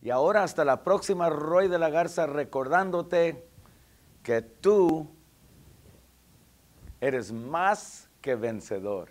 Y ahora hasta la próxima, Roy de la Garza, recordándote que tú eres más que vencedor.